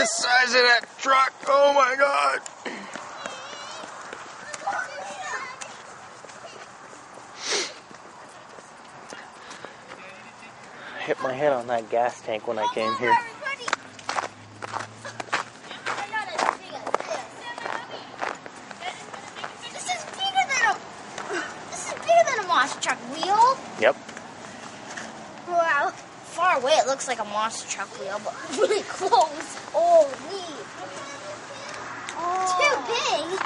the size of that truck. Oh my god. I hit my head on that gas tank when I came here. This is bigger than a. This is bigger than a monster truck wheel. Yep. Far away, it looks like a monster truck wheel, but really close. Oh, we. Too big.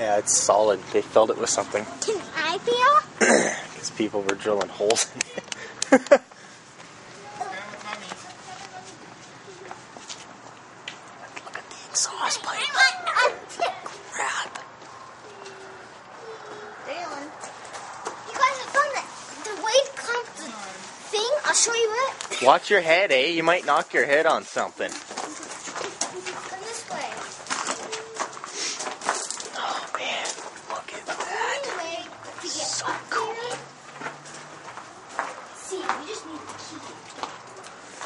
Yeah, it's solid. They filled it with something. Can I feel? Because people were drilling holes in it. Look at the exhaust pipe. Crap. Dalen. You guys have done it. The way it comes the thing, I'll show you it. Watch your head, eh? You might knock your head on something. Come this way. Oh man, look at that. Anyway, to get So up cool. there. See, we just need the key. to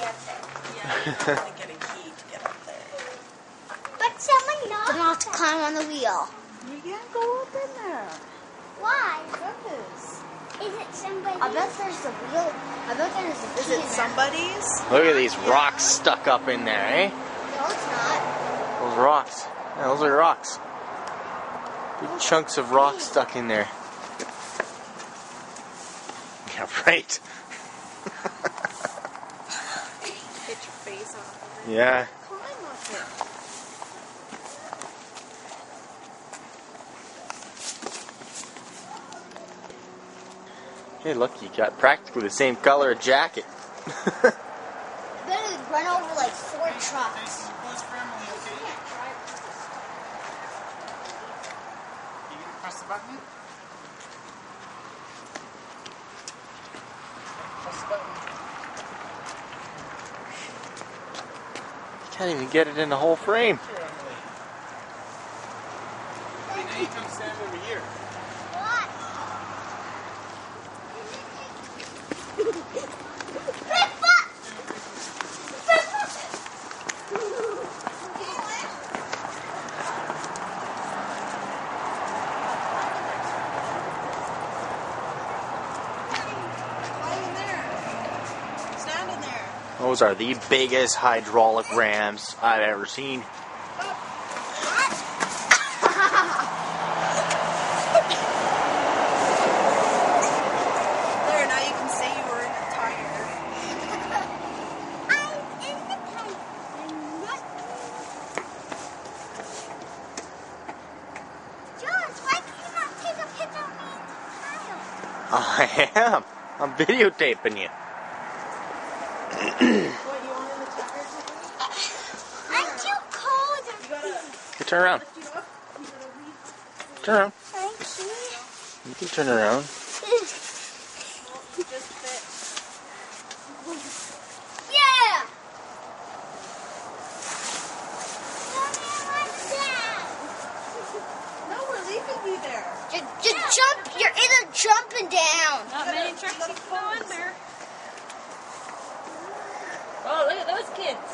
Get up there. Yeah, you definitely get a key to get up there. But someone knocked. Then I'll have to climb on the wheel. You can't go up in there. Why? Goodness. Is it somebody? I bet there's a wheel. I bet there's a Is it somebody's? Look at these rocks stuck up in there, eh? No, it's not. Those rocks. Yeah, those are rocks. Big chunks of rock stuck in there. Yeah, right. Hit your face off. of it. Yeah. Climb up it. Hey, look, you got practically the same color jacket. I bet it would run over like four trucks. You gonna press the button? Press the button. Can't even get it in the whole frame. Here, Emily. Hey, now you come stand over here. What? Why in there? Stand in there. Those are the biggest hydraulic rams I've ever seen. There, now you can say you were in a tire. I'm in the pipe. George, why can you not take a picture of me in the pile? I am. I'm videotaping you. What, you want in the tire today? I'm too cold. You turn around. lift it up. You gotta reach. Turn around. Thank you. You can turn around. Yeah. Mommy, down. No, we're leaving you there. Just, just jump. You're either jumping down. Not many trucks you can go in there. Oh, look at those kids.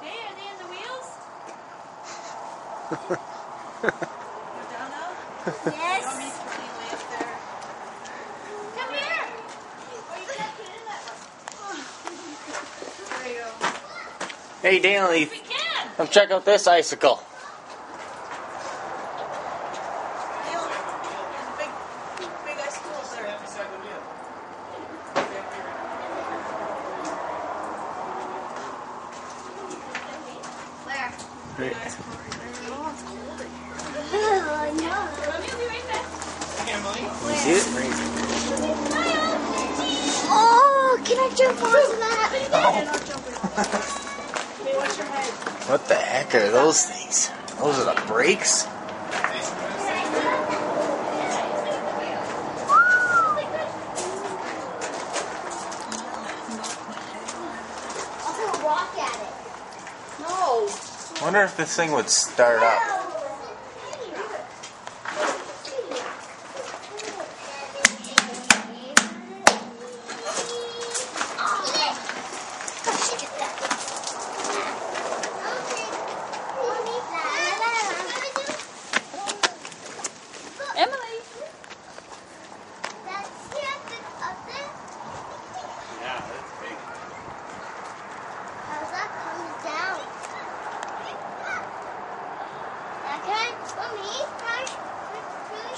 Hey, are they in the wheels? Go down now. You want me Yes. to turn you way up there? Come here. Oh, you can't get in that one. There you go. Hey, Daly, We can. come check out this icicle. Neil, there's a big, big ice pool there. Stand beside the wheel. Where? Big ice pool right there. Oh, it's cold in here. Oh, no. Mommy will be right back. Hey, Emily. You see it? Oh, can I jump on that. Head. What the heck are those things? Those are the brakes? I'll throw a rock at it. No. Wonder if this thing would start up.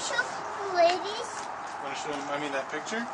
show ladies? Want to show them, I mean, that picture?